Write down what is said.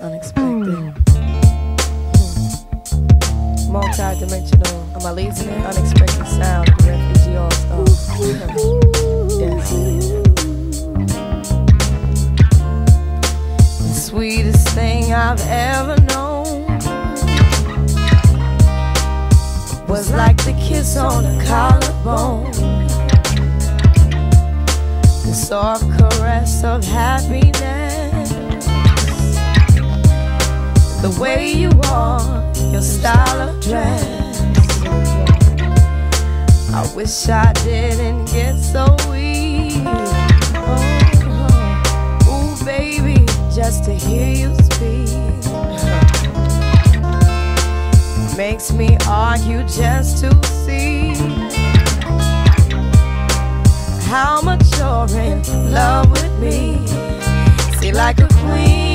unexpected. Hmm. Multi-dimensional. Am I losing it? Unexpected sound. The refugee all star. yes. The sweetest thing I've ever known was like the kiss on a collarbone. The soft caress of happiness. The way you are, your style of dress. I wish I didn't get so weak. Oh, oh, ooh, baby, just to hear you speak makes me argue just to see how much you're in love with me. See, like a queen.